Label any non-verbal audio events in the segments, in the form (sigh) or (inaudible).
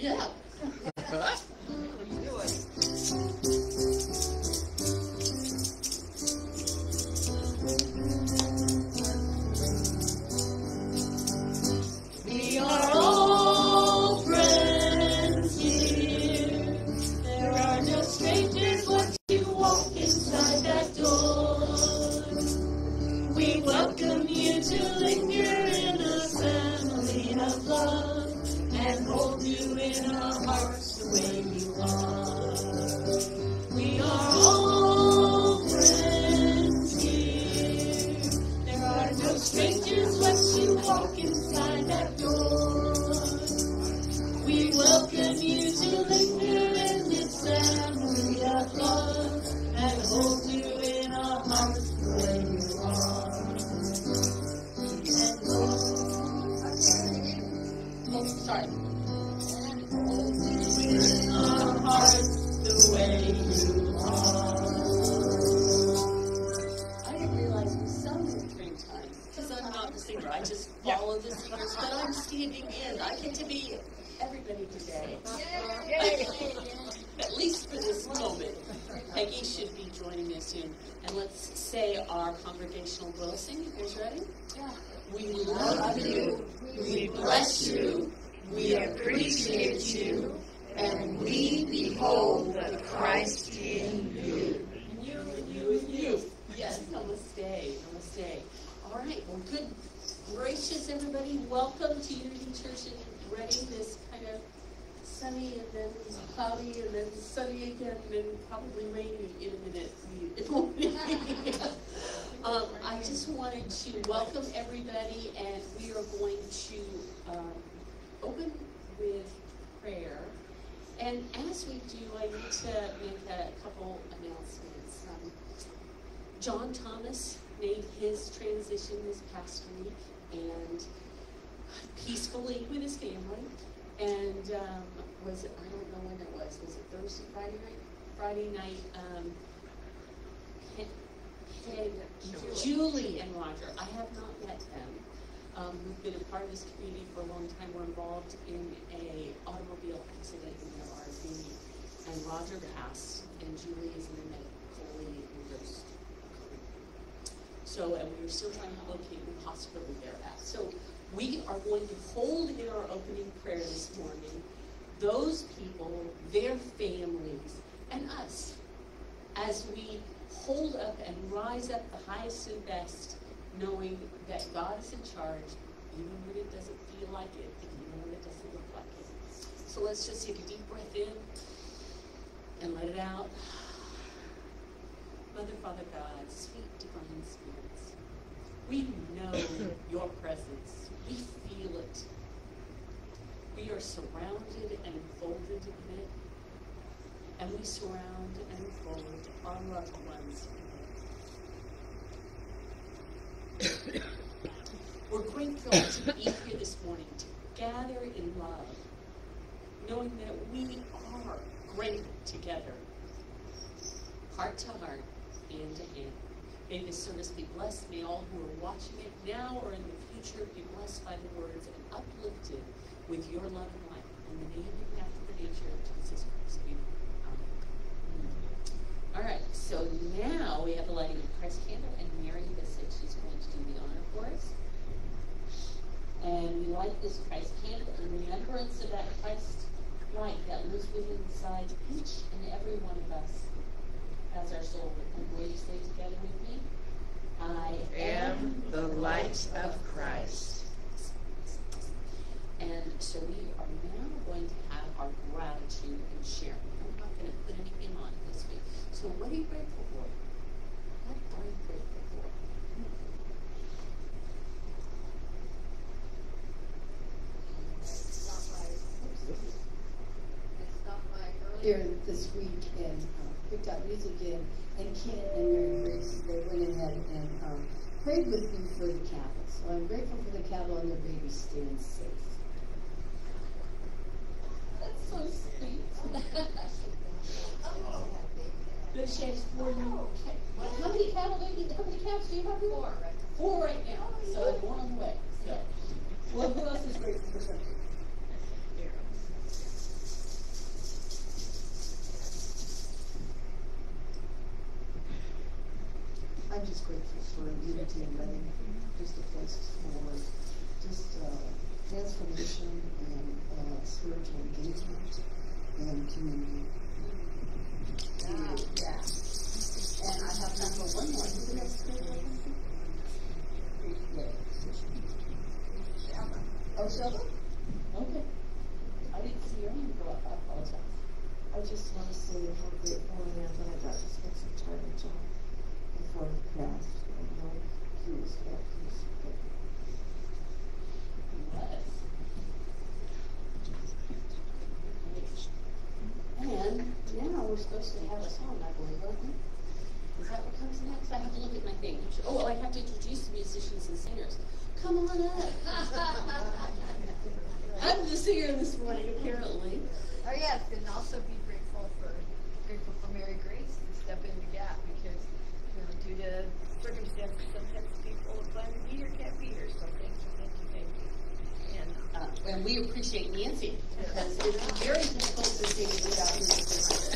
Yeah. Sunny again and probably rainy in a minute. (laughs) um, I just wanted to welcome everybody and we are going to um, open with prayer. And as we do, I need to make a couple announcements. Um, John Thomas made his transition this past week and peacefully with his family. And um, was it, I don't know when it was, was it Thursday, Friday night? Friday night, um, Ken, Ken, Julie and Roger, I have not met them. Um, we've been a part of this community for a long time. We're involved in a automobile accident in their RV. And Roger passed, and Julie is in a medically reversed so, and we are still trying to locate the hospital they're at. So, we are going to hold in our opening prayer this morning those people, their families, and us as we hold up and rise up the highest and best, knowing that God is in charge, even when it doesn't feel like it, even when it doesn't look like it. So, let's just take a deep breath in and let it out. Mother, Father God, sweet divine spirits, we know your presence. We feel it. We are surrounded and enfolded in it. And we surround and enfold our loved ones in it. We're grateful to be here this morning to gather in love, knowing that we are great together, heart to heart, hand to hand. May this service be blessed. May all who are watching it now or in the future be blessed by the words and uplifted with your love and light. In the name and after the nature of Jesus Christ. Amen. All right, so now we have the lighting of Christ candle, and Mary Bissett, she's going to do the honor for us. And we light this Christ candle in remembrance of that Christ light that lives within inside each and every one of us as our soul. And will you say together with me? I am the light of Christ. And so we are now going to have our gratitude and sharing. I'm not going to put anything on this week. So what are you grateful for? What are you grateful for? earlier this week and uh, picked out music in, and Ken and Marygrace, they went ahead and um, prayed with me for the cattle. So I'm grateful for the cattle and their babies staying safe. That's so sweet. Good chance for you. How many cattle do you, how many calves do you have? Four right Four right now. So and one on the way. So, well, who else is grateful for something? I'm just grateful for unity and letting just a place for just uh, transformation and uh, spiritual engagement and community. Yeah, yeah. And I have time for one more. Who's the next speaker? Oh, Sheldon? Okay. I didn't see your hand go up. I apologize. I just want to say how grateful I am that I got to spend some time with John before he passed. I know he was at peace, but Yes. And now we're supposed to have a song, I believe, aren't we? Is that what comes next? I have to look at my thing. Oh, I have to introduce the musicians and singers. Come on up. (laughs) I'm the singer this morning, apparently. Oh yes, and also be grateful for grateful for Marygrace to step in the gap because you know due to circumstances sometimes people are glad to be here can't be here. So thank you, thank you, thank you. And Uh, and we appreciate Nancy because it's very difficult to sing without Nancy.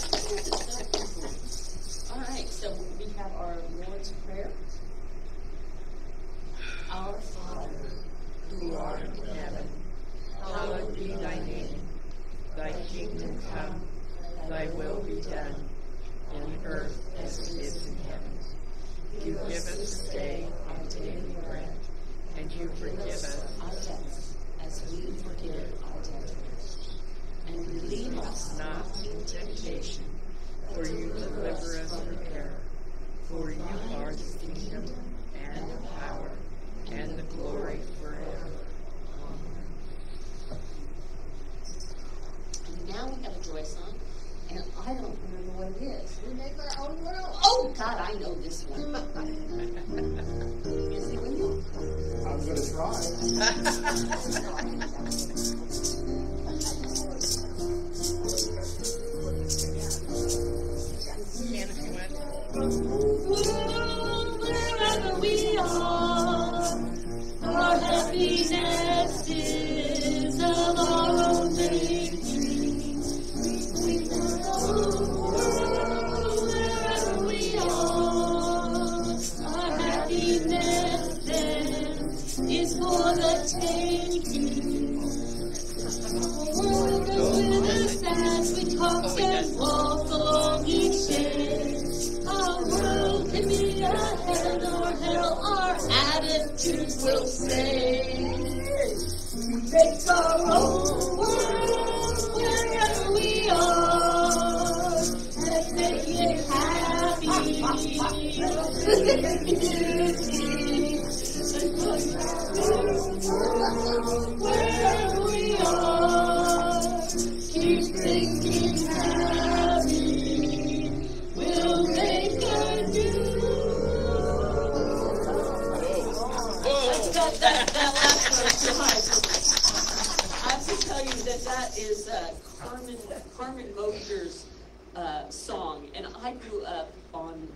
Up on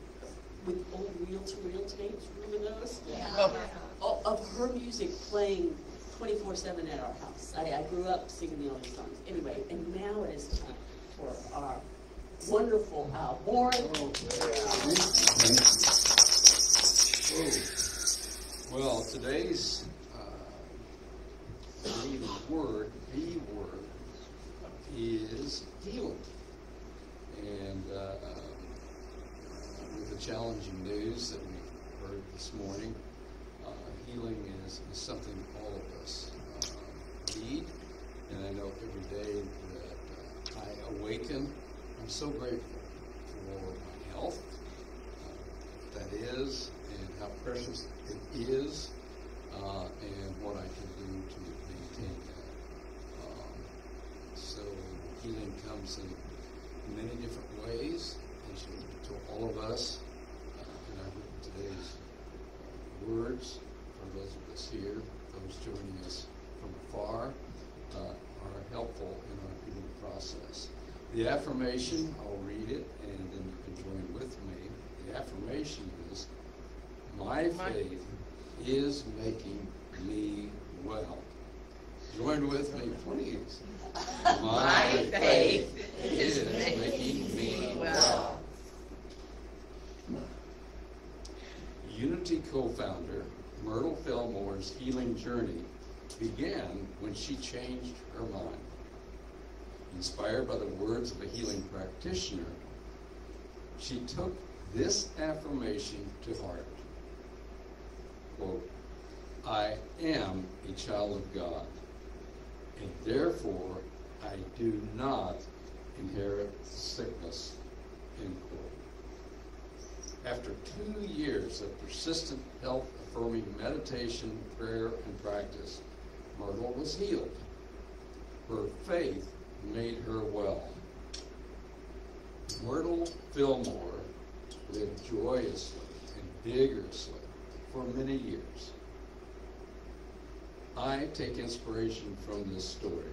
with old reel-to-reel tapes. Remember those? Oh. Oh, of her music playing 24/7 at our house. I, I grew up singing the old songs. Anyway, and now it is time for our wonderful Al Warren. Well, today's uh, the word, the word, is healing. And uh, uh, with the challenging news that we heard this morning, uh, healing is, is something all of us uh, need. And I know every day that uh, I awaken, I'm so grateful for my health, uh, that is, and how precious it is, uh, and what I can do to maintain that. Um, so healing comes in many different ways, to all of us. And I hope today's uh, words, for those of us here, those joining us from afar, uh, are helpful in our healing process. The affirmation, I'll read it, and then you can join with me. The affirmation is, my My- faith is making me well. Join with me, please. (laughs) My faith is making me well. Community co-founder Myrtle Fillmore's healing journey began when she changed her mind. Inspired by the words of a healing practitioner, she took this affirmation to heart. Quote, I am a child of God, and therefore I do not inherit sickness. End quote. After two years of persistent health affirming meditation, prayer, and practice, Myrtle was healed. Her faith made her well. Myrtle Fillmore lived joyously and vigorously for many years. I take inspiration from this story.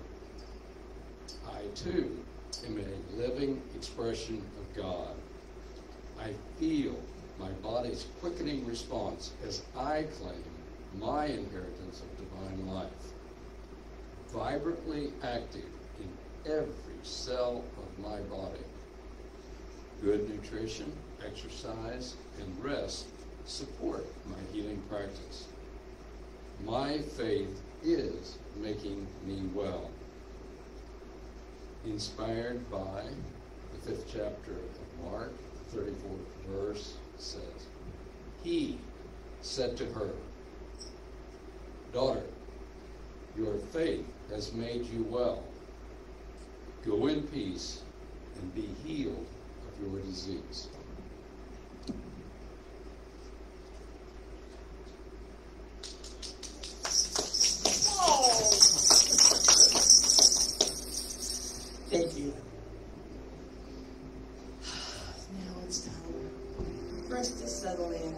I too am a living expression of God. I feel my body's quickening response as I claim my inheritance of divine life. Vibrantly active in every cell of my body. Good nutrition, exercise, and rest support my healing practice. My faith is making me well. Inspired by the fifth chapter of Mark, 34th verse says, He said to her, Daughter, your faith has made you well. Go in peace and be healed of your disease. Thank you. Now it's time for us to settle in.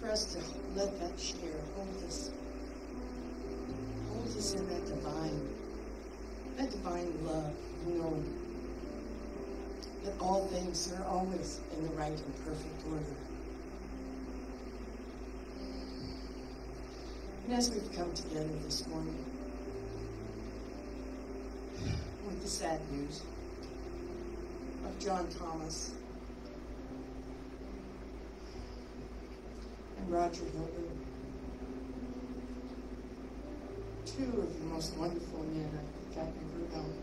For us to let that share hold us. Hold us in that divine, that divine love, knowing that all things are always in the right and perfect order. And as we've come together this morning with the sad news of John Thomas and Roger Hilton, two of the most wonderful men I think I've ever known.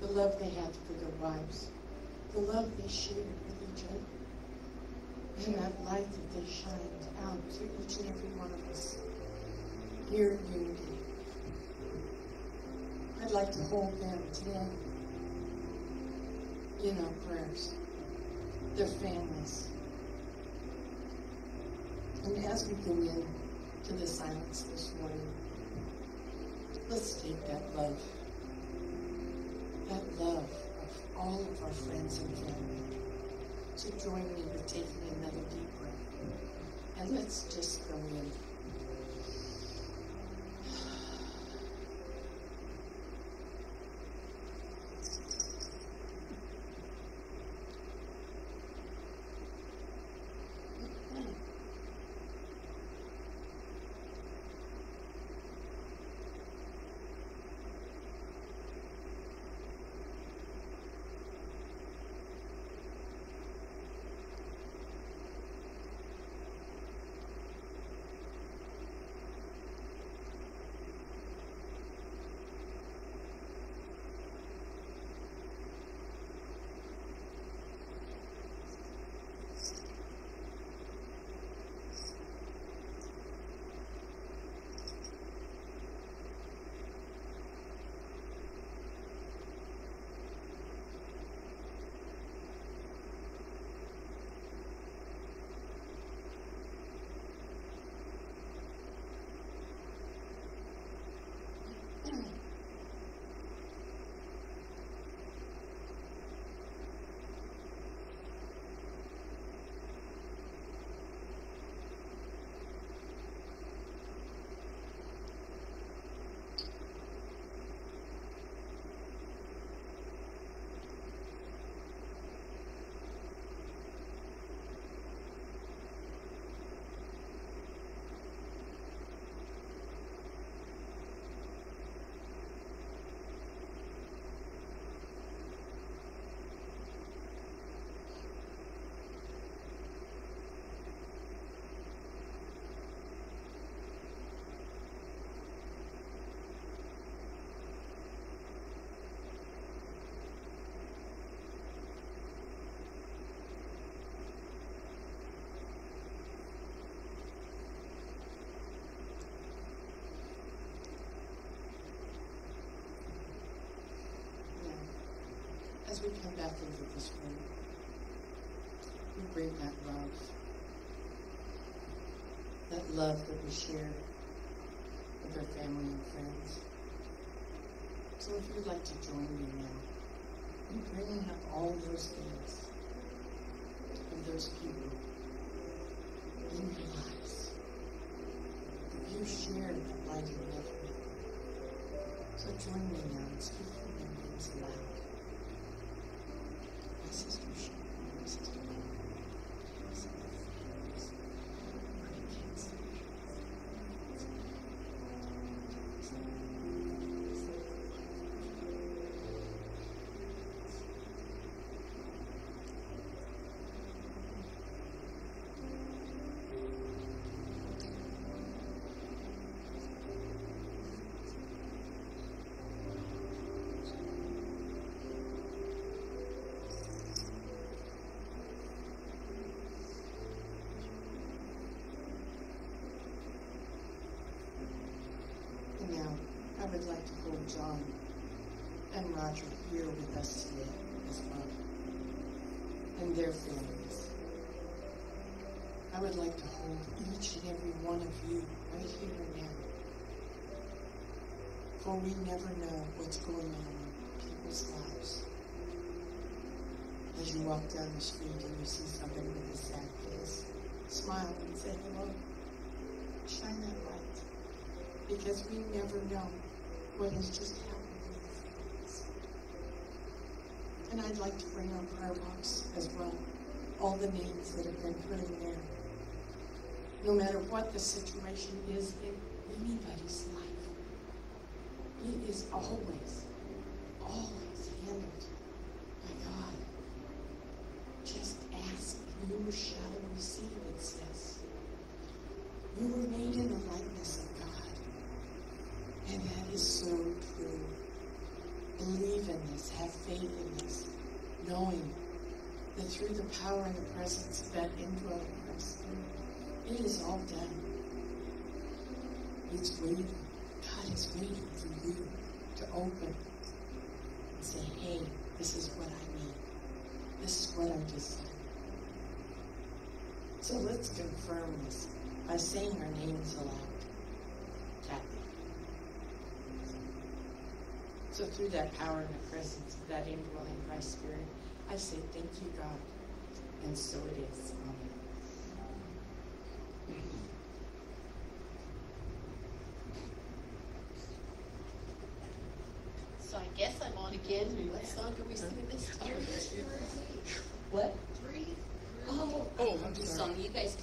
The love they had for their wives, the love they shared with each other and that light that they shined out to each and every one of us here in unity. I'd like to hold them today in our prayers, their families. And as we go in to the silence this morning, let's take that love, that love of all of our friends and family to join me with taking another deep breath. And let's just go in. Back into this room. We bring that love. That love that we share with our family and friends. So if you'd like to join me now in bringing up all those things and those people in your lives that you shared the light you love with. So join me now and speak their names aloud. My sister Sharon, my sister Mary, my sister Frances, my kids. And now, I would like to hold John and Roger here with us today as well, and their families. I would like to hold each and every one of you right here and now. For we never know what's going on in people's lives. As you walk down the street and you see somebody with a sad face, smile and say hello. Shine that light because we never know what has just happened. And I'd like to bring our prayer box as well, all the names that have been put in there. No matter what the situation is in anybody's life, it is always handled by God. Just ask, and you shall receive, it says. You were made in the likeness of God. And that is so true. Believe in this, have faith in this, knowing that through the power and the presence of that indwelling Holy Spirit, it is all done. It's waiting. God is waiting for you to open and say, hey, this is what I need. This is what I desire. So let's confirm this by saying our names aloud. Kathy. So through that power and the presence of that indwelling Christ Spirit, I say thank you, God. And so it is. Amen. So I guess I'm on again. What song are we singing this time? What? Three. Oh, oh, the song. You guys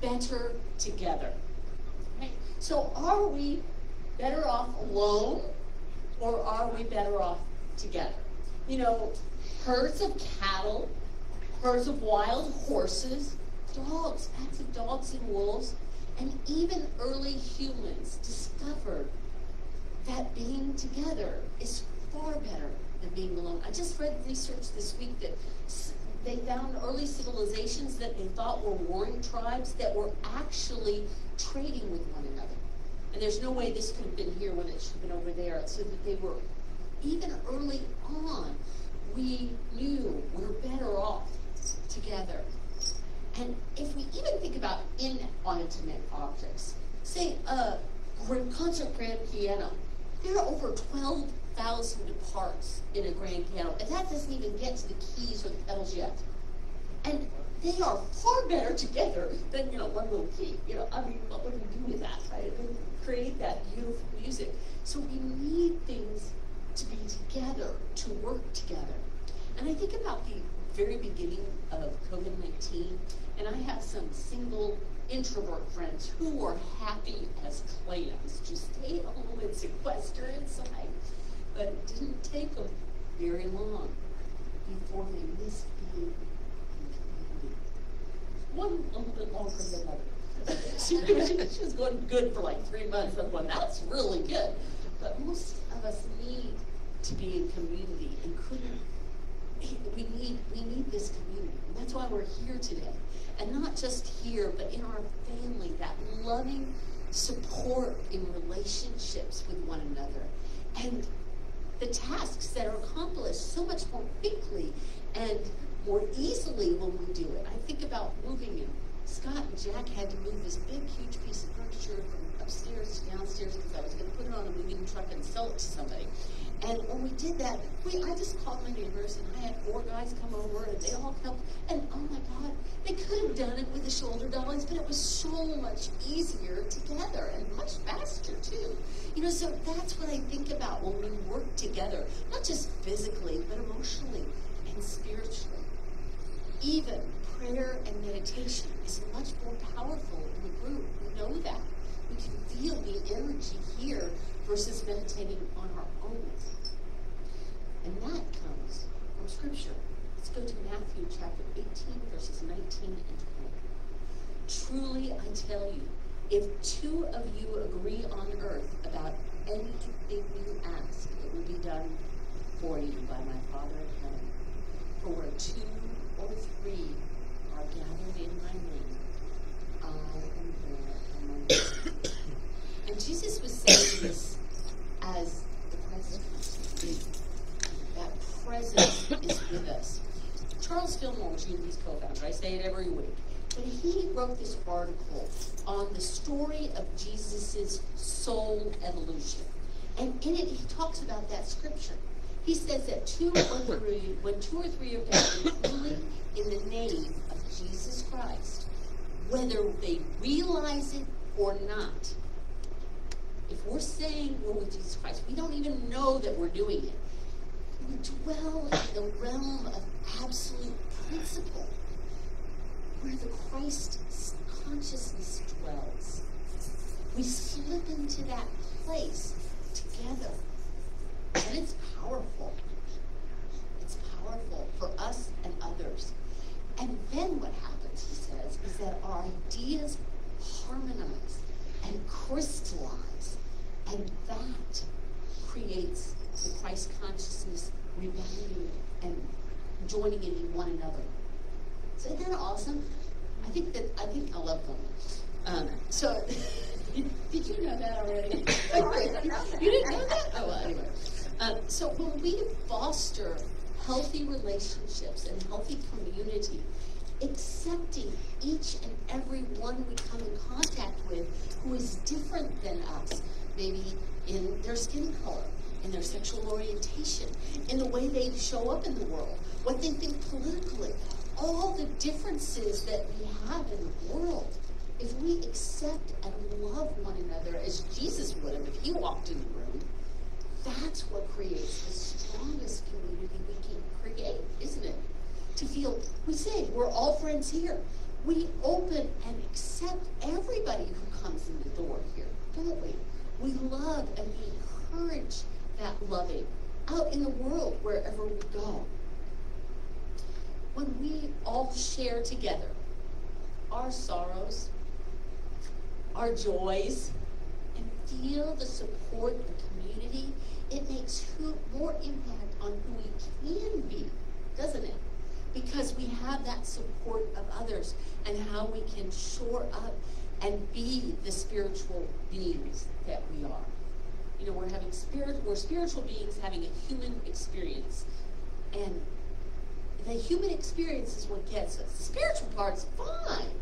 Better Together. So, are we better off alone or are we better off together? You know, herds of cattle, herds of wild horses, dogs, packs of dogs and wolves, and even early humans discovered that being together is far better than being alone. I just read research this week that they found early civilizations that they thought were warring tribes that were actually trading with one another. And there's no way this could have been here when it should have been over there. So that they were, even early on, we knew we we're better off together. And if we even think about inanimate objects, say a concert grand piano, there are over 12,000 parts in a grand piano, and that doesn't even get to the keys or the pedals yet. And they are far better together than, you know, one little key. You know, I mean, what would we do with that, right? create that beautiful music. So we need things to be together, to work together. And I think about the very beginning of COVID 19, and I have some single introvert friends who were happy as clams, just stay home and sequester inside. But it didn't take them very long before they missed being. One a little bit longer than others. (laughs) she, she, was going good for like three months. I'm going, that's really good. But most of us need to be in community and couldn't we need we need this community. And that's why we're here today. And not just here, but in our family, that loving support in relationships with one another. And the tasks that are accomplished so much more quickly and more easily when we do it. I think about moving in. Scott and Jack had to move this big, huge piece of furniture from upstairs to downstairs because I was going to put it on a moving truck and sell it to somebody. And when we did that, we I just called my neighbors and I had four guys come over and they all helped. And oh my God, they could have done it with the shoulder dollies, but it was so much easier together and much faster too. You know, so that's what I think about when we work together, not just physically, but emotionally and spiritually. Even prayer and meditation is much more powerful in a group. We know that. We can feel the energy here versus meditating on our own. And that comes from Scripture. Let's go to Matthew chapter 18, verses 19 and 20. Truly, I tell you, if two of you agree on earth about anything you ask, it will be done for you by my Father in heaven. For where two or three are gathered in my name, I am there among them. and Jesus was saying this as the presence. That presence is with us. Charles Fillmore was Unity's co-founder. I say it every week. But he wrote this article on the story of Jesus' soul evolution. And in it, he talks about that scripture. He says that two or three, when two or three are gathered truly in the name of Jesus Christ, whether they realize it or not, if we're saying we're with Jesus Christ, we don't even know that we're doing it. We dwell in the realm of absolute principle, where the Christ consciousness dwells. We slip into that place together. And it's powerful. It's powerful for us and others. And then what happens, he says, is that our ideas harmonize and crystallize and that creates the Christ consciousness rebounding and joining in one another. So isn't that awesome? I think that I think I love them. Um, so (laughs) did you know that already? (laughs) you didn't know that? Oh well, anyway. Um, so when we foster healthy relationships and healthy community, accepting each and every one we come in contact with who is different than us, maybe in their skin color, in their sexual orientation, in the way they show up in the world, what they think politically, all the differences that we have in the world. If we accept and love one another as Jesus would have if he walked in the room, that's what creates the strongest community we can create, isn't it? To feel, we say, we're all friends here. We open and accept everybody who comes in the door here, don't we? We love and we encourage that loving out in the world wherever we go. When we all share together our sorrows, our joys, and feel the support of the community, it makes who, more impact on who we can be, doesn't it? Because we have that support of others and how we can shore up and be the spiritual beings that we are. You know, we're having spirit, we're spiritual beings having a human experience. And the human experience is what gets us. The spiritual part's fine,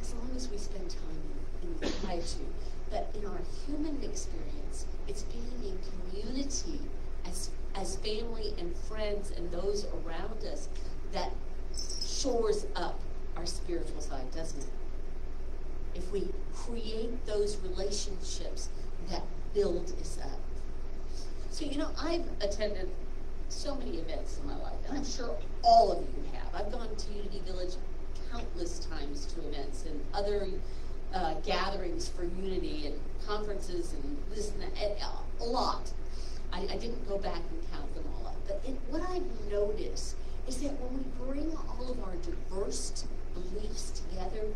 as long as we spend time in, in quietude. But in our human experience, it's being in community as, as family and friends and those around us that shores up our spiritual side, doesn't it? If we create those relationships that build us up. So, you know, I've attended so many events in my life, and I'm sure all of you have. I've gone to Unity Village countless times to events and other uh, gatherings for unity and conferences and this and that, and, uh, a lot. I, I, didn't go back and count them all up. But it, what I've noticed is that when we bring all of our diverse beliefs together,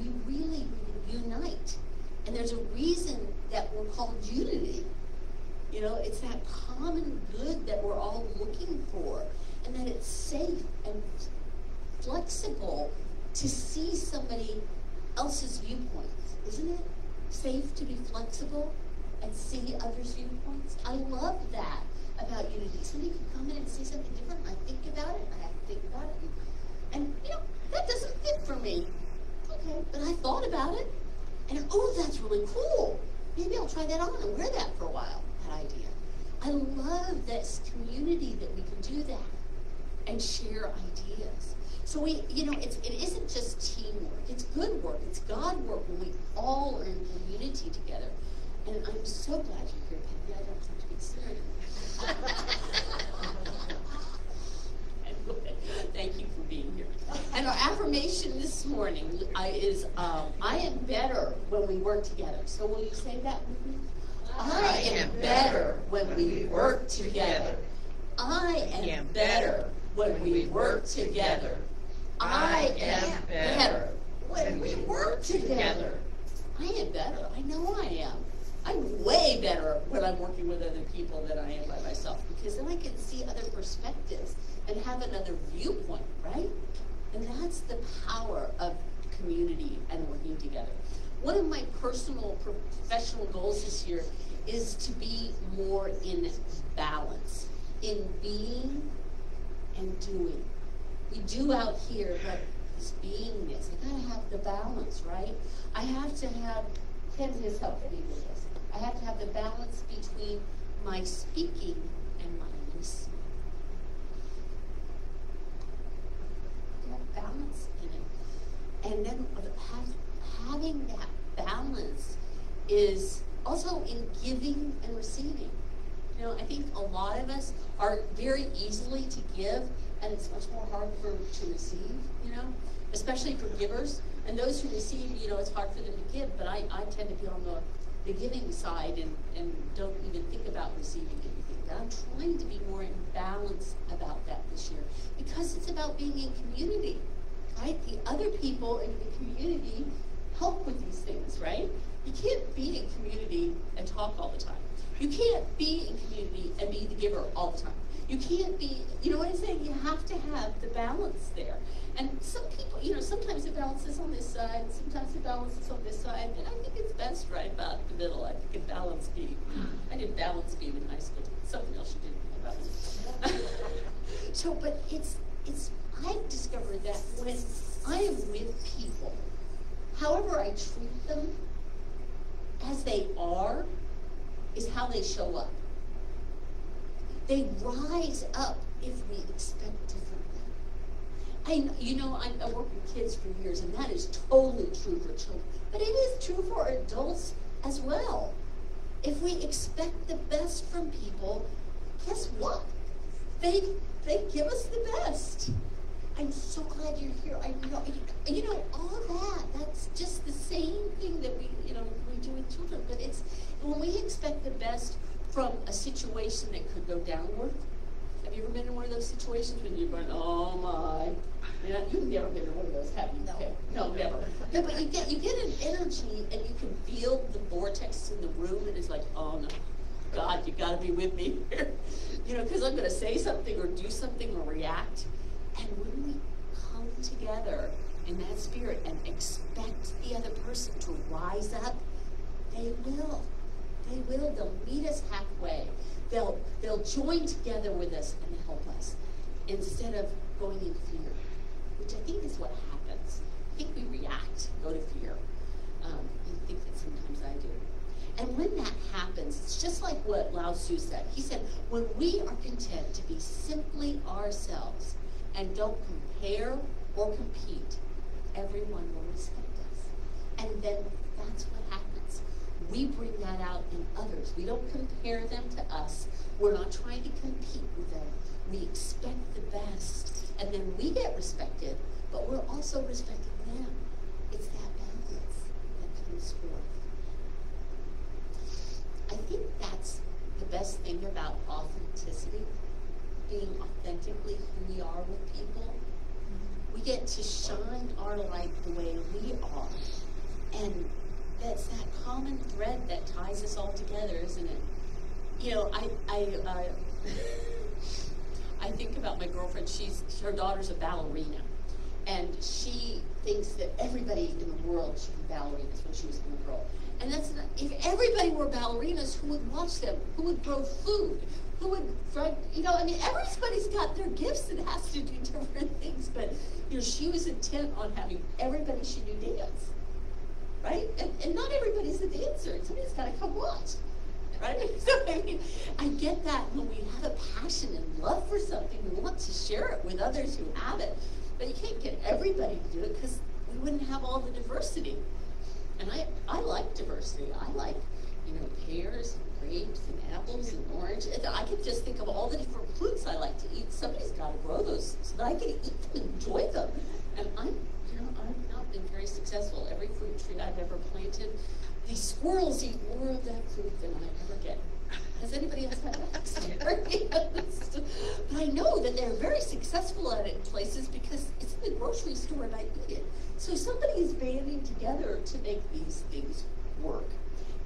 we really unite. And there's a reason that we're called unity. You know, it's that common good that we're all looking for, and that it's safe and flexible to see somebody else's viewpoints, isn't it? Safe to be flexible and see others' viewpoints. I love that about unity. Somebody can come in and say something different, I think about it, I think about it. And, you know, that doesn't fit for me. Okay, but I thought about it, and oh, that's really cool. Maybe I'll try that on and wear that for a while, idea. I love this community that we can do that and share ideas. So we, you know, it's, it isn't just teamwork. It's good work. It's God work when we all are in community together. And I'm so glad you're here, Penny. I don't have to be serious. (laughs) Thank you for being here. And our affirmation this morning is, um, I am better when we work together. So will you say that with me? I am better when we work together. I am better when we work together. I am better when we work together. I am better. I know I am. I'm way better when I'm working with other people than I am by myself because then I can see other perspectives and have another viewpoint, right? And that's the power of community and working together. One of my personal professional goals this year is to be more in balance, in being and doing. We do out here, but this beingness, I gotta have the balance, right? I have to have, Ken has helped me with this. I have to have the balance between my speaking and my listening. Have balance in it. And then have, having that balance is also in giving and receiving. You know, I think a lot of us are very easily to give, and it's much more hard for to receive. You know, especially for givers and those who receive. You know, it's hard for them to give, but I, I tend to be on the the giving side and, and don't even think about receiving anything. I'm trying to be more in balance about that this year because it's about being in community, right? The other people in the community help with these things, right? You can't be in community and talk all the time. You can't be in community and be the giver all the time. You can't be, you know what I'm saying? You have to have the balance there. And some people, you know, sometimes the balance is on this side, sometimes the balance is on this side, and I think it's best right about the middle. I think a balance beam. I did balance beam in high school. Something else you didn't know about. (laughs) so, but it's, it's, I've discovered that when I am with people. However I treat them, as they are, is how they show up. They rise up if we expect differently. I, you know, I, I worked with kids for years, and that is totally true for children, but it is true for adults as well. If we expect the best from people, guess what? They they give us the best. I'm so glad you're here. I know you know all that. That's just the same thing that we you know we do with children. But it's when we expect the best from a situation that could go downward. Have you ever been in one of those situations when you're going, oh my? Yeah, you've never been in one of those, have you? No. Okay. No, never. No, but you get you get an energy and you can feel the vortex in the room, and it's like, oh no, God, you got to be with me here, (laughs) you know, because I'm going to say something or do something or react. And when we come together in that spirit and expect the other person to rise up, they will. They will. They'll meet us halfway. They'll they'll join together with us and help us instead of going in fear, which I think is what happens. I think we react, go to fear. Um, I think that sometimes I do. And when that happens, it's just like what Lao Tzu said. He said, when we are content to be simply ourselves and don't compare or compete, everyone will respect us. And then that's what happens. We bring that out in others. We don't compare them to us. We're not trying to compete with them. We expect the best. And then we get respected, but we're also respecting them. It's that balance that comes forth. I think that's the best thing about authenticity, being authentically who we are with people. We get to shine our light the way we are. And that's that common thread that ties us all together, isn't it? You know, I, I, uh, (laughs) I think about my girlfriend. She's her daughter's a ballerina, and she thinks that everybody in the world should be ballerinas when she was a little girl. And that's not, if everybody were ballerinas, who would watch them? Who would grow food? Who would, you know? I mean, everybody's got their gifts and has to do (laughs) different things. But you know, she was intent on having everybody she knew dance, right? And, and not everybody's a dancer. Somebody's got to come watch right? (laughs) So I mean, I get that when we have a passion and love for something, we want to share it with others who have it. But you can't get everybody to do it because we wouldn't have all the diversity. And I, I like diversity. I like, you know, and grapes and apples and oranges. I can just think of all the different fruits I like to eat. Somebody's got to grow those so that I can eat them and enjoy them. And I'm, you know, I've not been very successful. Every fruit tree I've ever planted, these squirrels eat more of that fruit than I ever get. Has anybody else had that experience? but I know that they're very successful at it in places because it's in the grocery store and I eat it. So somebody is banding together to make these things work.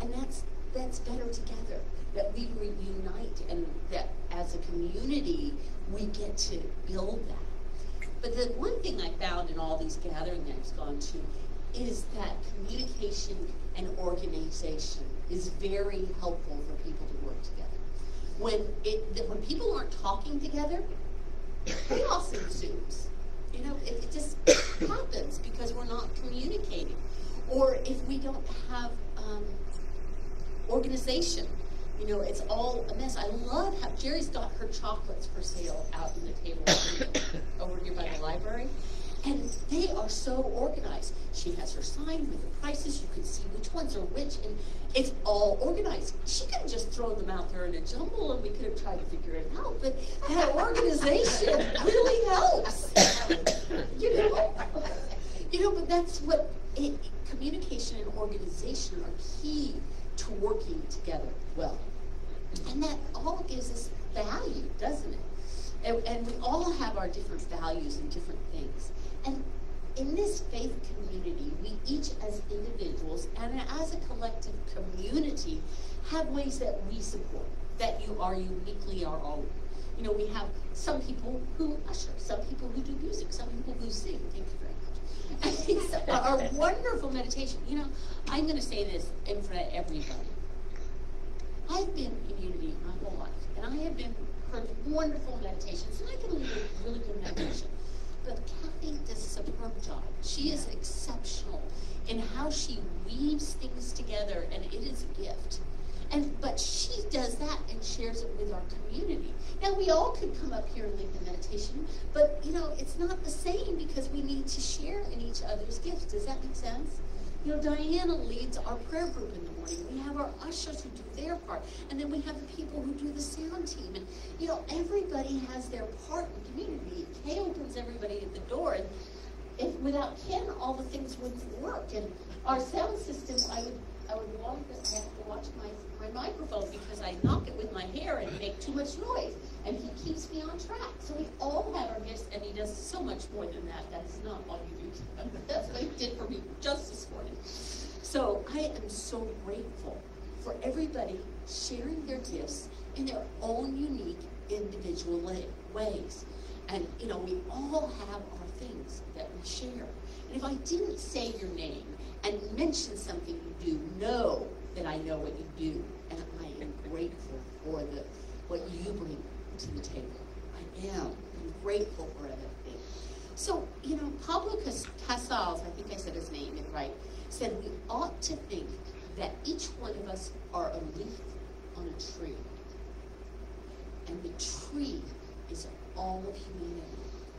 And that's that's better together. That we reunite and that as a community we get to build that. But the one thing I found in all these gatherings I've gone to is that communication and organization is very helpful for people to work together. When it when people aren't talking together, chaos ensues. You know, it, it just (coughs) happens because we're not communicating. Or if we don't have um, organization, you know, it's all a mess. I love how Jerry's got her chocolates for sale out in the table (coughs) over here by the library. And they are so organized. She has her sign with the prices. You can see which ones are which, and it's all organized. She could have just thrown them out there in a jumble, and we could have tried to figure it out. But that organization (coughs) really helps. you know, you know. But that's what it, communication and organization are key to working together well, and that all gives us value, doesn't it? And, and we all have our different values and different things. And in this faith community, we each as individuals and as a collective community have ways that we support, that you are uniquely our own. You know, we have some people who usher, some people who do music, some people who sing. Thank you it's our wonderful meditation. You know, I'm going to say this in front of everybody. I've been in unity my whole life, and I have been heard wonderful meditations, and I can lead a really good meditation. But Kathy does a superb job She is exceptional in how she weaves things together, and it is a gift. And but she does that and shares it with our community. Now we all could come up here and lead the meditation, but you know it's not the same because we need to share in each other's gifts. Does that make sense? You know, Diana leads our prayer group in the morning. We have our ushers who do their part, and then we have the people who do the sound team. And you know, everybody has their part in community. Kay opens everybody at the door, and if without Ken, all the things wouldn't work. And our sound system, I would I would walk, I have to watch my my microphone because I knock it with my hair and make too much noise. And he keeps me on track. So we all have our gifts, and he does so much more than that. That's not all you do. (laughs) That's what he did for me just this morning. So I am so grateful for everybody sharing their gifts in their own unique individual ways. And, you know, we all have our things that we share. And if I didn't say your name and mention something you do, know that I know what you do, am grateful for the what you bring to the table. I am. I'm grateful for everything. So, you know, Pablo Casals, I think I said his name right, said we ought to think that each one of us are a leaf on a tree. And the tree is all of humanity.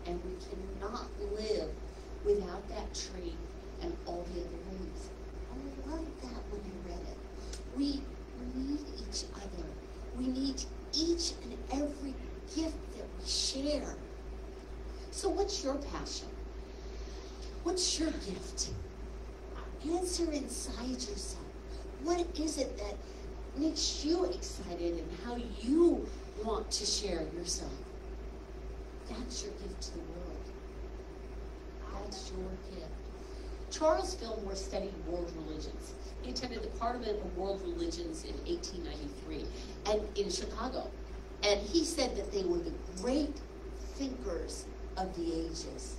And we cannot live without that tree and all the other leaves. I love that when I read it. We need each other. We need each and every gift that we share. So, what's your passion? What's your gift? Answer inside yourself. What is it that makes you excited and how you want to share yourself? That's your gift to the world. That's your gift. Charles Fillmore studied world religions. He attended the Parliament of World Religions in 1893 and in Chicago. And he said that they were the great thinkers of the ages.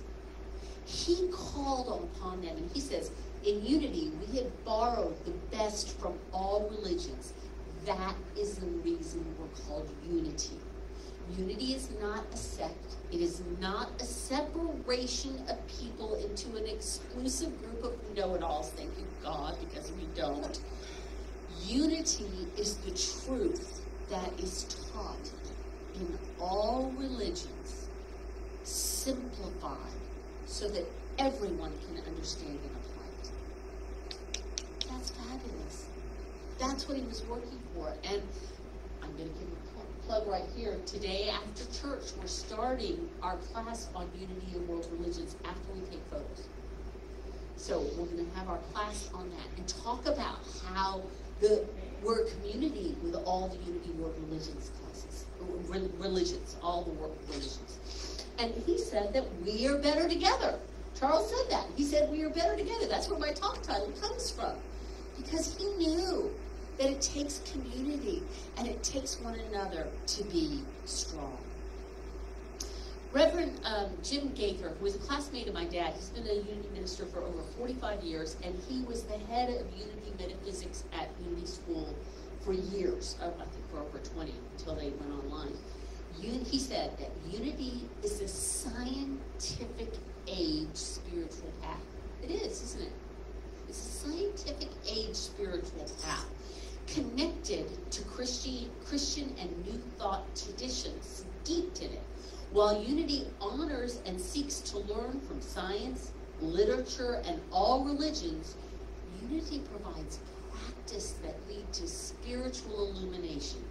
He called upon them, and he says, in unity, we have borrowed the best from all religions. That is the reason we're called unity. Unity is not a sect. It is not a separation of people into an exclusive group of know-it-alls, thank you God, because we don't. Unity is the truth that is taught in all religions, simplified so that everyone can understand and apply it. That's fabulous. That's what he was working for. And I'm going to give a plug right here. Today, after church, we're starting our class on unity of world religions after we take photos. So we're going to have our class on that and talk about how the we're a community with all the unity world religions classes, religions, all the world religions. And he said that we are better together. Charles said that. He said we are better together. That's where my talk title comes from. Because he knew that it takes community and it takes one another to be strong. Reverend um, Jim Gaither, who was a classmate of my dad, he's been a Unity minister for over 45 years, and he was the head of Unity Metaphysics at Unity School for years, uh, I think for over 20, until they went online. he said that unity is a scientific age spiritual path. It is, isn't it? It's a scientific age spiritual path connected to Christian, Christian and New Thought traditions, steeped in it while unity honors and seeks to learn from science, literature, and all religions, unity provides practice that lead to spiritual illumination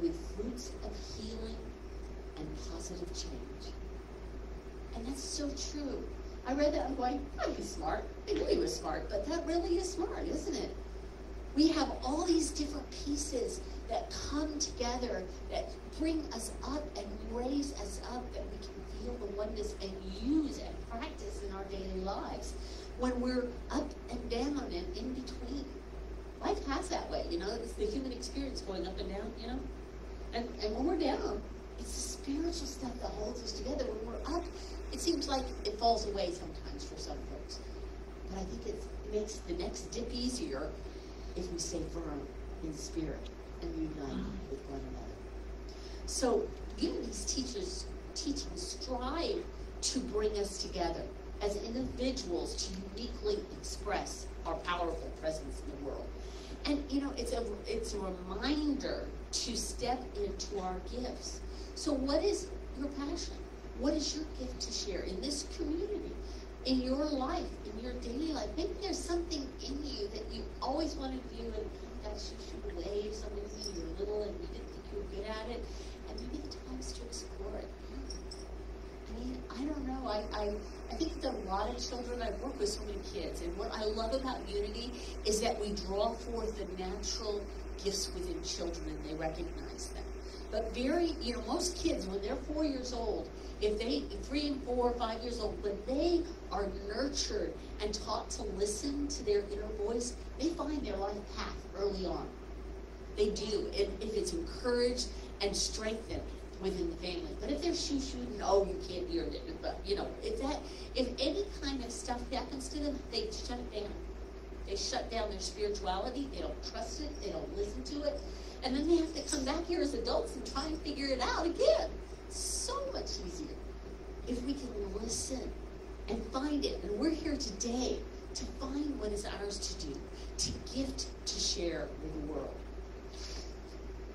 with fruits of healing and positive change. And that's so true. I read that, I'm going, oh, he's smart. I knew he was smart, but that really is smart, isn't it? We have all these different pieces that come together that bring us up and raise us up that we can feel the oneness and use and practice in our daily lives when we're up and down and in between. Life has that way, you know, it's the human experience going up and down, you know. And, and when we're down, it's the spiritual stuff that holds us together. When we're up, it seems like it falls away sometimes for some folks. But I think it makes the next dip easier if we stay firm in spirit and unite with one another. So, these teachers teachings strive to bring us together. as individuals to uniquely express our powerful presence in the world. And you know, it's a it's a reminder to step into our gifts. So what is your passion? What is your gift to share in this community? In your life, in your daily life, maybe there's something in you that you always wanted to do, and gosh, you should wave something when you were little and you didn't think you were good at it, and maybe the time's to explore it. I mean, I don't know. I, I, I think that a lot of children, I've worked with so many kids, and what I love about Unity is that we draw forth the natural gifts within children and they recognize them. But very, you know, most kids, when they're four years old, if they, three and four five years old, when they are nurtured and taught to listen to their inner voice, they find their life path early on. They do, if, if it's encouraged and strengthened within the family. But if they're shoo-shooting, oh, you can't be, or, but, you know, if that, if any kind of stuff happens to them, they shut it down. They shut down their spirituality. They don't trust it. They don't listen to it. And then they have to come back here as adults and try and figure it out again. So much easier if we can listen and find it. And we're here today to find what is ours to do, to gift, to share with the world.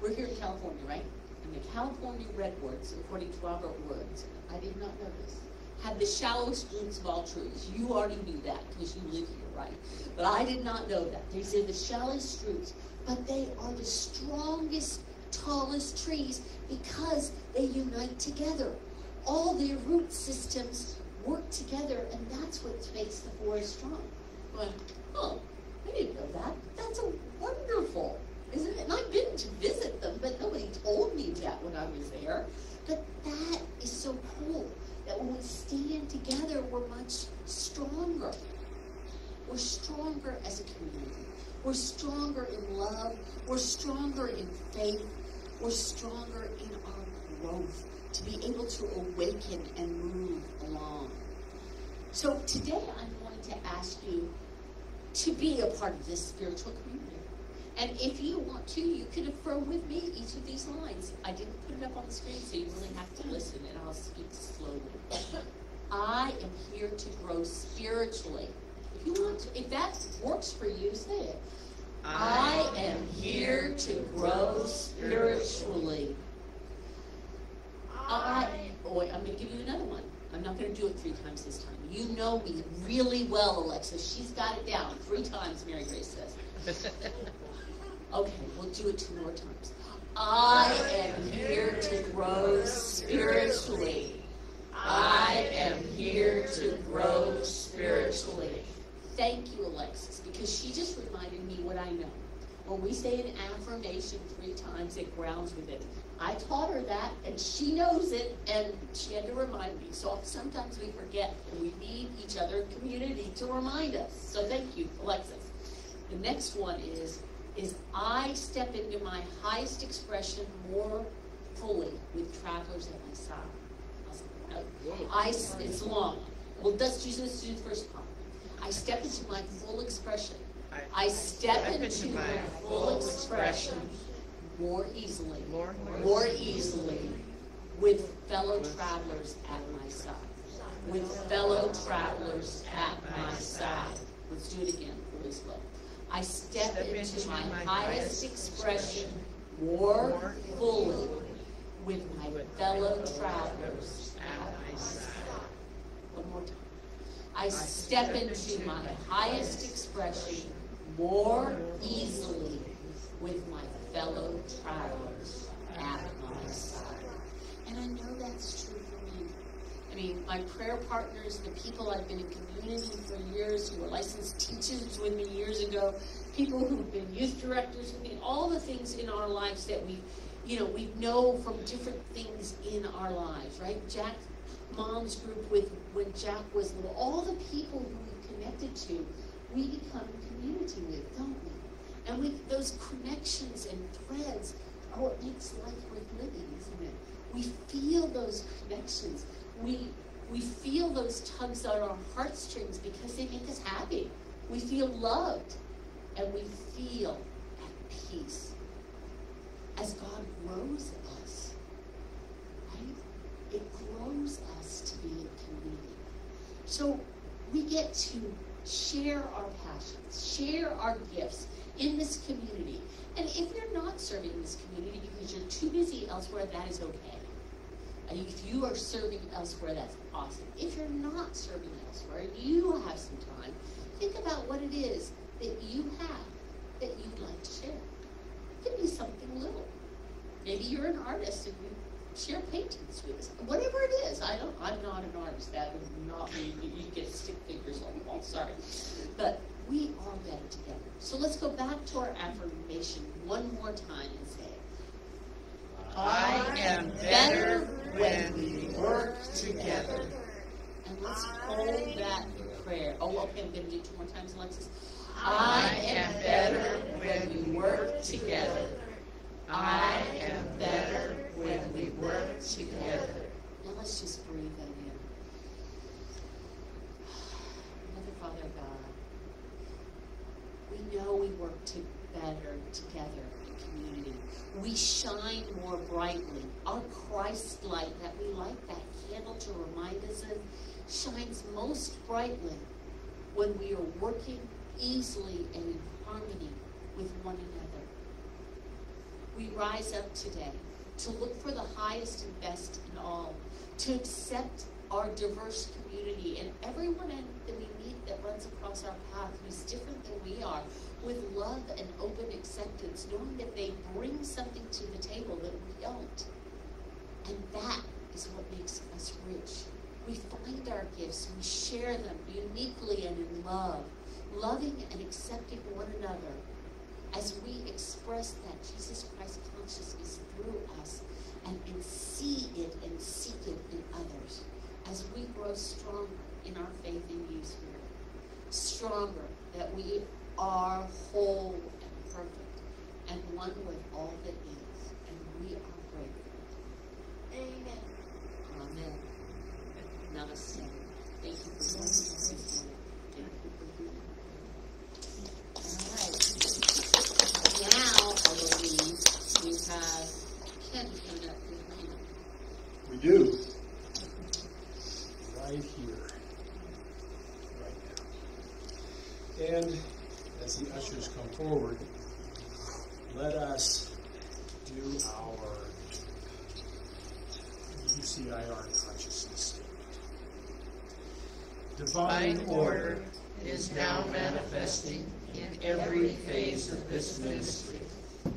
We're here in California, right? And the California redwoods, according to Robert Woods, I did not know this, have the shallowest roots of all trees. You already knew that because you live here, right? But I did not know that. They say the shallowest roots, but they are the strongest, tallest trees because they unite together. All their root systems work together, and that's what makes the forest strong. Well, oh, I didn't know that. That's a wonderful, isn't it? And I've been to visit them, but nobody told me that when I was there. But that is so cool that when we stand together, we're much stronger. We're stronger as a community. We're stronger in love. We're stronger in faith. We're stronger in our growth to be able to awaken and move along. So today I'm going to ask you to be a part of this spiritual community. And if you want to, you can affirm with me each of these lines. I didn't put it up on the screen, so you really have to listen, and I'll speak slowly. I am here to grow spiritually. If you want to, if that works for you, say it. I am here to grow spiritually. I, oh wait, I'm going to give you another one. I'm not going to do it three times this time. You know me really well, Alexa. She's got it down three times, Marygrace says. (laughs) Okay, we'll do it two more times. I am here to grow spiritually. I am here to grow spiritually. Thank you, Alexis, because she just reminded me what I know. When we say an affirmation three times, it grounds with it. I taught her that, and she knows it, and she had to remind me. So sometimes we forget, and we need each other in community to remind us. So thank you, Alexis. The next one is is I step into my highest expression more fully with travelers at my side. I, it's long. Well, let's use this do the first part. I step into my full expression. I step into my full expression more easily, More, more easily with fellow travelers at my side. With fellow travelers at my side. Let's do it again, slow. I step into my highest expression more fully with my fellow travelers at my side. One more time. I step into my highest expression more easily with my fellow travelers at my side. And I know that's true for me. I mean, my prayer partners, the people I've been in community for years, who were licensed teachers with me years ago, people who've been youth directors with me, all the things in our lives that we, you know, we know from different things in our lives, right? Jack Mom's group with when Jack was little, all the people who we connected to, we become community with, don't we? And we, those connections and threads oh, are what makes life worth living, isn't it? We feel those connections. We, we feel those tugs on our heartstrings because they make us happy. We feel loved and we feel at peace as God grows us. Right? It grows us to be in community. So we get to share our passions, share our gifts in this community. And if you're not serving this community because you're too busy elsewhere, that is okay. And if you are serving elsewhere, that's awesome. If you're not serving elsewhere, you have some time, think about what it is that you have that you'd like to share. It could be something little. Maybe you're an artist and you share paintings with us. Whatever it is, I don't. I'm not an artist. That would not mean you you get stick figures on the wall. Sorry, but we are better together. So let's go back to our affirmation one more time and say, I am better when we work together. and let's hold that in prayer. Oh, okay. I'm going to do two more times, Alexis. I am better when we work together. I am better when we work together. Now let's just breathe that in. (sighs) Mother, Father God, we know we work to better together in community. We shine more brightly. Our Christ light that we light that candle to remind us of shines most brightly when we are working easily and in harmony with one another. We rise up today to look for the highest and best in all, to accept our diverse community and everyone that we meet that runs across our path who's different than we are, with love and open acceptance, knowing that they bring something to the table that we don't. And that is what makes us rich. We find our gifts, we share them uniquely and in love, loving and accepting one another as we express that Jesus Christ consciousness through us and, and see it and seek it in others, as we grow stronger in our faith in you, Spirit, stronger that we are whole and perfect and one with all that is, and we are grateful. Amen. Amen. Namaste. Thank you for joining us this morning. Thank you for being here. All right. Now, I believe we have Ken coming up. We do. Right here. Right now. And as the ushers come forward, let us do our UCIR consciousness statement. Divine order is now manifesting in every phase of this ministry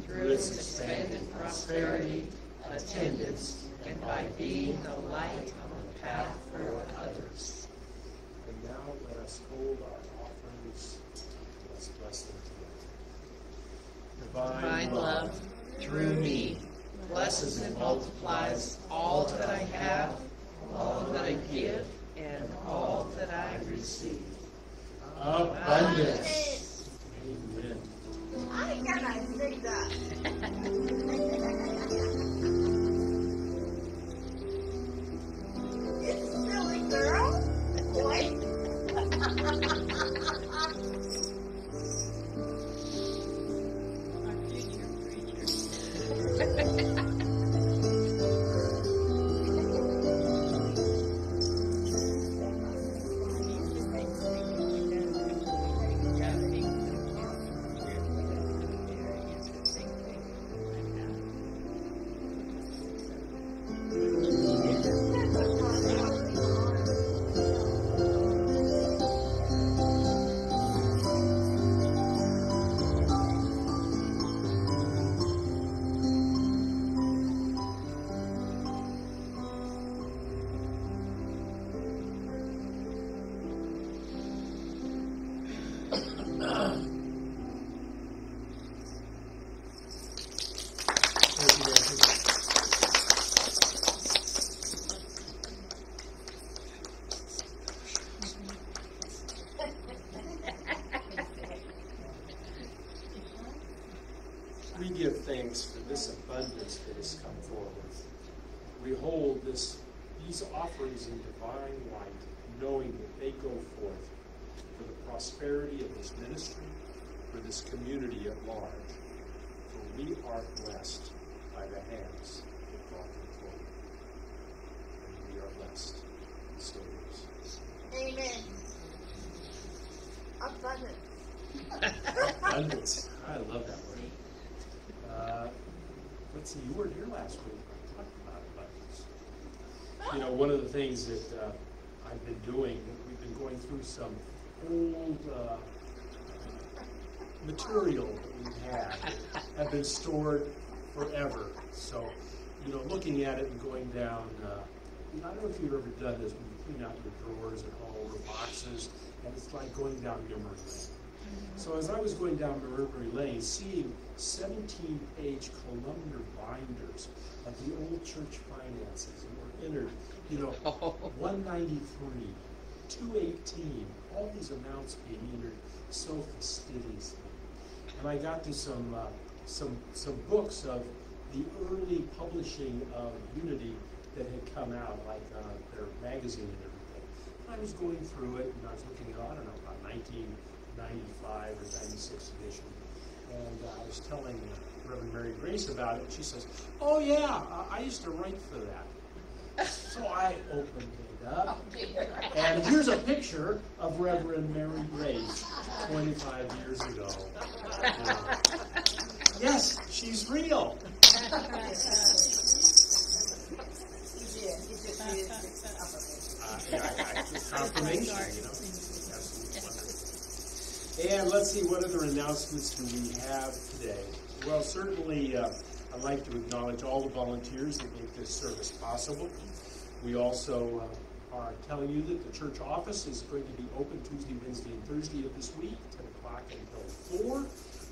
through its expanded prosperity, attendance, and by being the light on the path for others. And now let us hold our offerings. Let's bless them together. Divine love, through me, blesses and multiplies all that I have, all that I give, and all that I receive. Abundance. These offerings in divine light, knowing that they go forth for the prosperity of this ministry, for this community at large. For we are blessed by the hands that brought them forward. And we are blessed. And so it is. Amen. Abundance. Abundance. I love that word. Uh, let's see, you weren't here last week. I talked about abundance. You know, one of the things that uh, I've been doing, we've been going through some old uh, material that we've had, have been stored forever. So, you know, looking at it and going down, uh, I don't know if you've ever done this, when you clean out your drawers and all the boxes, and it's like going down memory lane. So as I was going down Memory Lane, seeing 17-page columnar binders of the old church finances, and entered, you know, (laughs) 193, 218, all these amounts being entered so fastidiously. And I got to some uh, some some books of the early publishing of Unity that had come out, like uh, their magazine and everything. And I was going through it, and I was looking at, I don't know, about 1995 or 96 edition. And uh, I was telling uh, Reverend Marygrace about it, and she says, Oh, yeah, I, I used to write for that. So I opened it up, and here's a picture of Reverend Mary Grace 25 years ago. Yeah. Yes, she's real. Uh, yeah, I- I- confirmation, you know. And let's see, what other announcements do we have today? Well, certainly, uh, I'd like to acknowledge all the volunteers that make this service possible. We also uh, are telling you that the church office is going to be open Tuesday, Wednesday, and Thursday of this week, 10 o'clock until 4.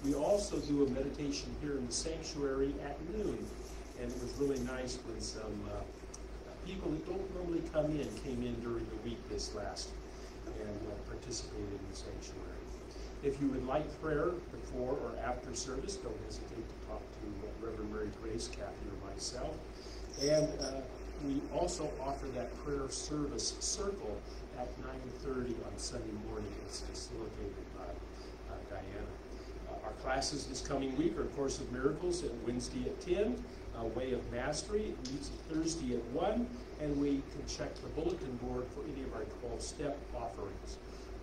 We also do a meditation here in the sanctuary at noon. And it was really nice when some uh, people that don't normally come in came in during the week this last and uh, participated in the sanctuary. If you would like prayer before or after service, don't hesitate to talk to Reverend Mary Grace, Kathy, or myself. And uh, we also offer that prayer service circle at 9.30 on Sunday morning. It's facilitated by uh, Diana. Uh, our classes this coming week are Course of Miracles at Wednesday at 10, uh, Way of Mastery meets Thursday at 1, and we can check the bulletin board for any of our 12-step offerings.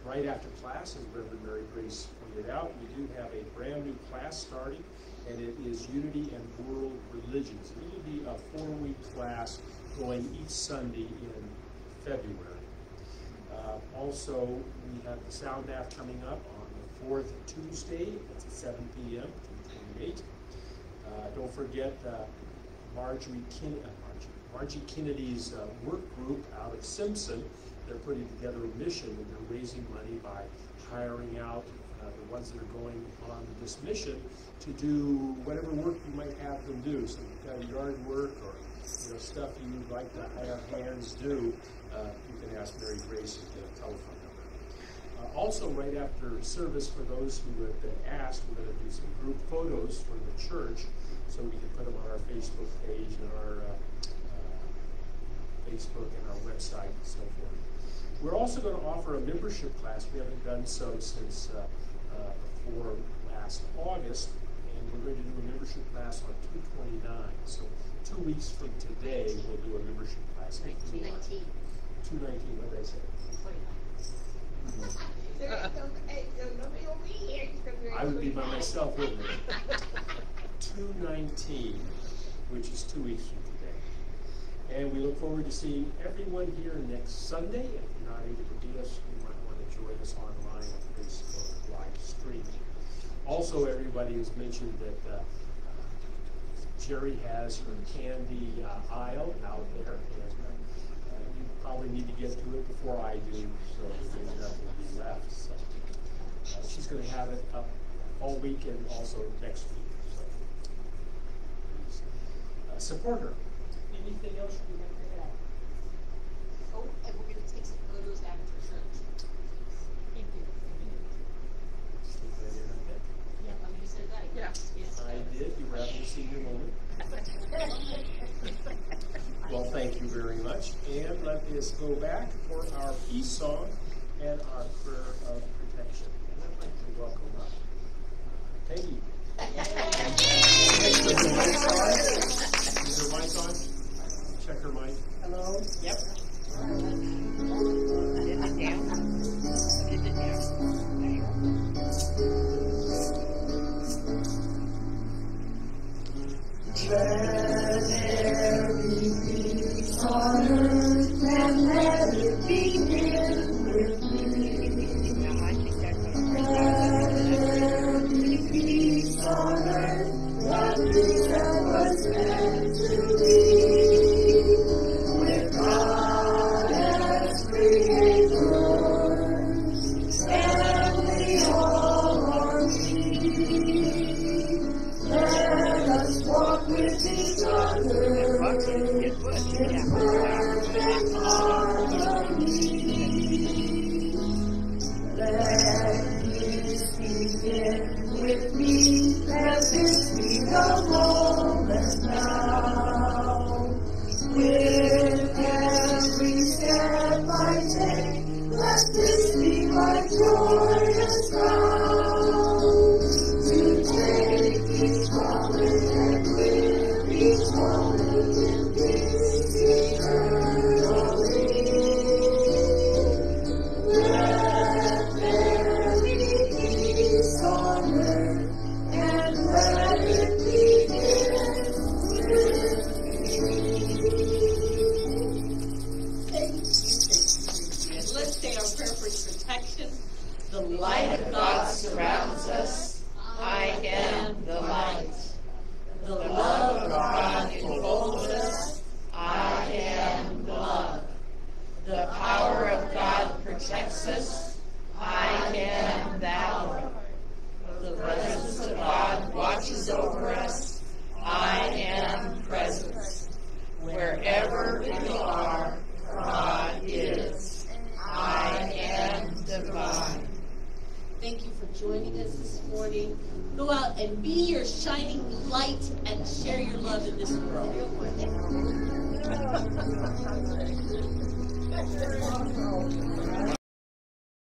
Right after class, as Reverend Mary Grace pointed out, we do have a brand new class starting, and it is Unity and World Religions. It will be a four-week class going each Sunday in February. Uh, also, we have the Sound Bath coming up on the fourth Tuesday. At 7 p.m. to 28. Uh, don't forget uh, Marjorie, uh, Marjorie, Margie Kennedy's uh, work group out of Simpson. They're putting together a mission and they're raising money by hiring out uh, the ones that are going on this mission to do whatever work you might have them do. So you've got yard work or you know stuff you'd like to have hands do, uh, you can ask Mary Grace and get a telephone number. Uh, also, right after service, for those who have been asked, we're going to do some group photos for the church, so we can put them on our Facebook page and our uh, uh, Facebook and our website and so forth. We're also going to offer a membership class. We haven't done so since uh, uh, before last August, and we're going to do a membership class on 229. So two weeks from today, we'll do a membership class. 219, what did I say? I would be by myself, wouldn't I? (laughs) Two nineteen, which is two weeks from today. And we look forward to seeing everyone here next Sunday. If you're not able to be us, you might want to join us online on Facebook live streaming. Also, everybody has mentioned that uh, Jerry has her candy uh, aisle out there. And, uh, you probably need to get to it before I do, so there's nothing to be left. So, uh, she's going to have it up all week and also next week. So please uh, support her. Anything else you'd like to add? Oh, and we're gonna take some photos after church. Thank you. Yeah, I you. Yes. I did. You were having a senior moment. Well, thank you very much. And let us go back for our peace song and our prayer of protection. And I'd like to welcome up uh, Peggy. Is her mic on? check her mic. Hello? Yep. Put it it. There you go.